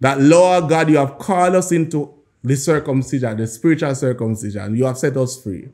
[SPEAKER 1] that Lord God, you have called us into the circumcision, the spiritual circumcision. You have set us free.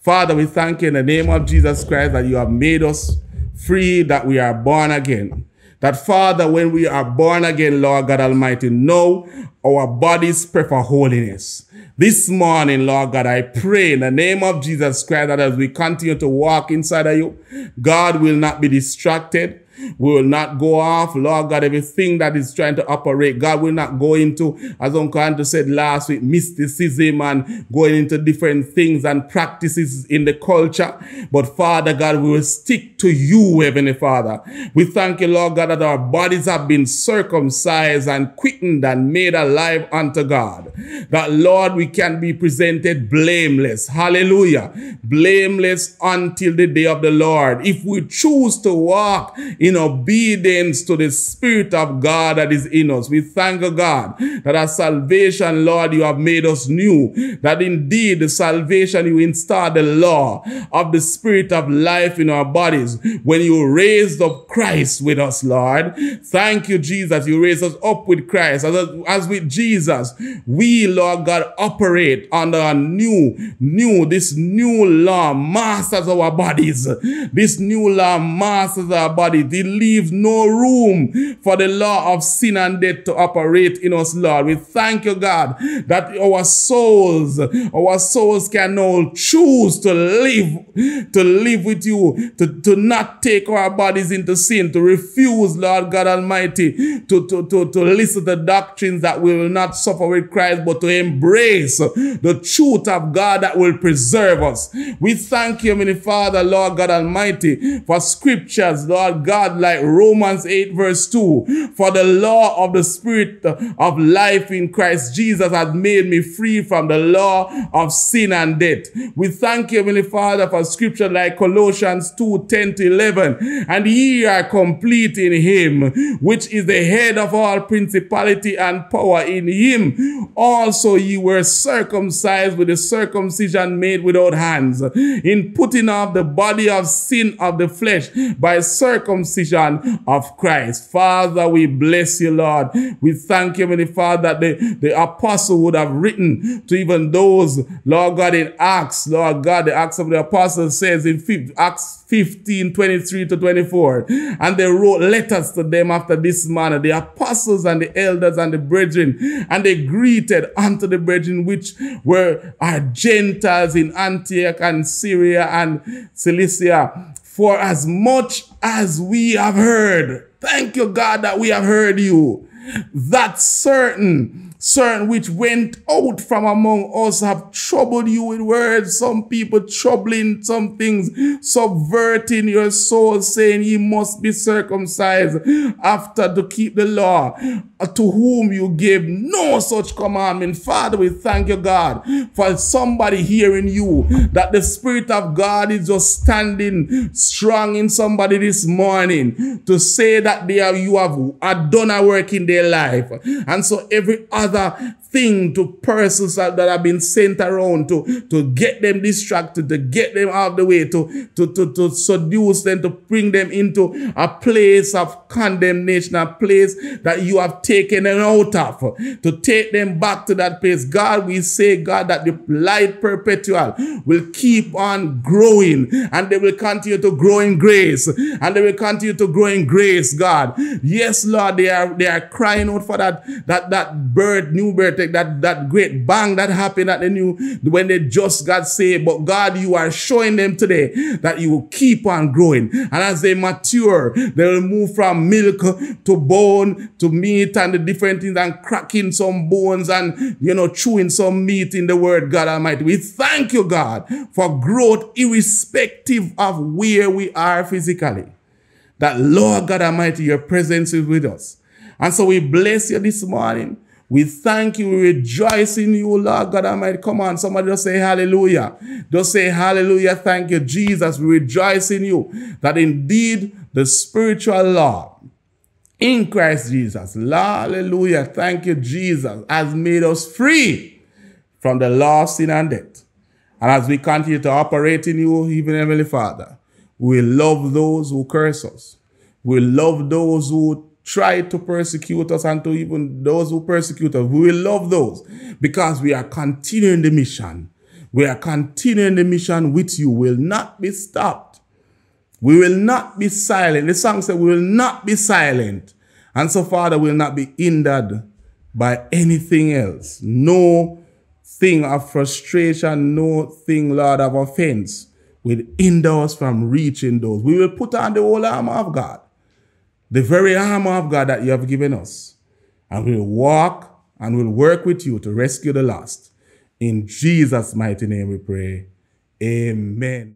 [SPEAKER 1] Father, we thank you in the name of Jesus Christ that you have made us free, that we are born again. That Father, when we are born again, Lord God Almighty, know our bodies pray for holiness. This morning, Lord God, I pray in the name of Jesus Christ that as we continue to walk inside of you, God will not be distracted. We will not go off, Lord God, everything that is trying to operate. God will not go into, as Uncle Andrew said last week, mysticism and going into different things and practices in the culture. But Father God, we will stick to you, Heavenly Father. We thank you, Lord God, that our bodies have been circumcised and quickened and made alive unto God. That, Lord, we can be presented blameless. Hallelujah. Blameless until the day of the Lord. If we choose to walk in obedience to the Spirit of God that is in us. We thank God that our salvation, Lord, you have made us new. That indeed the salvation you installed the law of the Spirit of life in our bodies when you raised up Christ with us, Lord. Thank you, Jesus. You raised us up with Christ. As, as with Jesus, we, Lord God, operate under a new, new, this new law masters our bodies. This new law masters our bodies it leaves no room for the law of sin and death to operate in us, Lord. We thank you, God, that our souls, our souls can now choose to live, to live with you, to, to not take our bodies into sin, to refuse, Lord God Almighty, to, to, to, to listen to doctrines that will not suffer with Christ, but to embrace the truth of God that will preserve us. We thank you, many Father, Lord God Almighty, for scriptures, Lord God, God like Romans 8 verse 2. For the law of the spirit of life in Christ Jesus has made me free from the law of sin and death. We thank you, Heavenly Father, for scripture like Colossians 2, 10 to 11. And ye are complete in him, which is the head of all principality and power in him. Also ye were circumcised with the circumcision made without hands, in putting off the body of sin of the flesh by circumcision circumcision of Christ. Father, we bless you, Lord. We thank you, Heavenly Father, that the, the apostle would have written to even those, Lord God, in Acts, Lord God, the Acts of the Apostles says in 5, Acts 15, 23 to 24. And they wrote letters to them after this manner, the apostles and the elders and the brethren, and they greeted unto the brethren which were our Gentiles in Antioch and Syria and Cilicia. For as much as we have heard, thank you, God, that we have heard you, that certain certain which went out from among us have troubled you with words. Some people troubling some things, subverting your soul, saying ye must be circumcised after to keep the law, Uh, to whom you gave no such commandment. Father, we thank you, God, for somebody hearing you, that the Spirit of God is just standing strong in somebody this morning to say that they are, you have done a work in their life. And so every other thing to persons that, that have been sent around to, to get them distracted, to get them out of the way, to, to, to, to seduce them, to bring them into a place of condemnation, a place that you have taken them out of, to take them back to that place. God, we say, God, that the light perpetual will keep on growing and they will continue to grow in grace and they will continue to grow in grace, God. Yes, Lord, they are, they are crying out for that, that, that birth, new birth that, that great bang that happened at the new, when they just got saved. But God, you are showing them today that you will keep on growing. And as they mature, they will move from milk to bone to meat and the different things and cracking some bones and, you know, chewing some meat in the word, God Almighty. We thank you, God, for growth irrespective of where we are physically. That Lord God Almighty, your presence is with us. And so we bless you this morning. We thank you. We rejoice in you, Lord God Almighty. Come on, somebody just say hallelujah. Just say hallelujah. Thank you, Jesus. We rejoice in you that indeed the spiritual law in Christ Jesus, hallelujah. Thank you, Jesus, has made us free from the law of sin and death. And as we continue to operate in you, even Heavenly Father, we love those who curse us. We love those who try to persecute us and to even those who persecute us. We will love those because we are continuing the mission. We are continuing the mission with you. We will not be stopped. We will not be silent. The song said we will not be silent. And so, Father, will not be hindered by anything else. No thing of frustration, no thing, Lord, of offense will hinder us from reaching those. We will put on the whole armor of God the very armor of God that you have given us. And we'll walk and we'll work with you to rescue the lost. In Jesus' mighty name we pray. Amen.